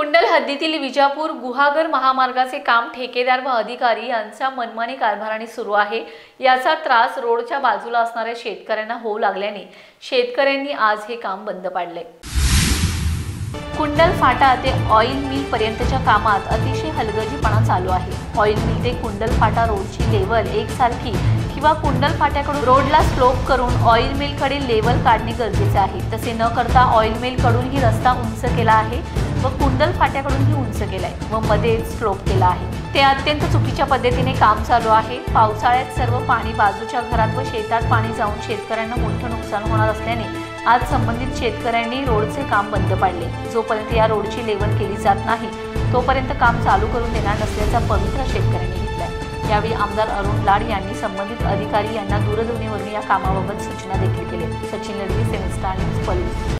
कुंडल हद्दीतील विजापूर गुहागर महामार्गाचे काम ठेकेदार व अधिकारी यांच्या मनमानी कारभाराने सुरू आहे. याचा त्रास रोडच्या बाजूला असणाऱ्या शेतकऱ्यांना होऊ लागल्याने शेतकऱ्यांनी आज हे काम बंद पाडले. कुंडल फाटा ते ऑइल मिल पर्यंतच्या कामात अतिशय हलगर्जीपणा चालू आहे. ऑइल मिल ते कुंडल फाटा रोडची लेवल एकसारखी किंवा कुंडल फाट्याकडून रोडला स्लोप करून ऑइल मिलकडे लेवल काढणे गरजेचे आहे. तसे न करता ऑइल मिलकडूनही रस्ता उंच केला आहे. व कुंडल फाट्याकडूनही उंच केलाय व मध्ये स्लोप केला आहे. ते अत्यंत चुकीच्या पद्धतीने काम चालू आहे. पावसाळ्यात सर्व पाणी बाजूच्या घरात व शेतात पाणी जाऊन शेतकऱ्यांना मोठं नुकसान होणार असल्याने आज संबंधित शेतकऱ्यांनी रोडचे काम बंद पाडले. जोपर्यंत या रोडची लेवल केली जात नाही तोपर्यंत काम चालू करून देणार नसल्याचा पवित्र शेतकऱ्यांनी घेतलाय. यावेळी आमदार अरुण लाड यांनी संबंधित अधिकारी यांना दूरध्वनीवरून या कामाबाबत सूचना देखील केल्या Sachin Ladhavi seven star news Palus.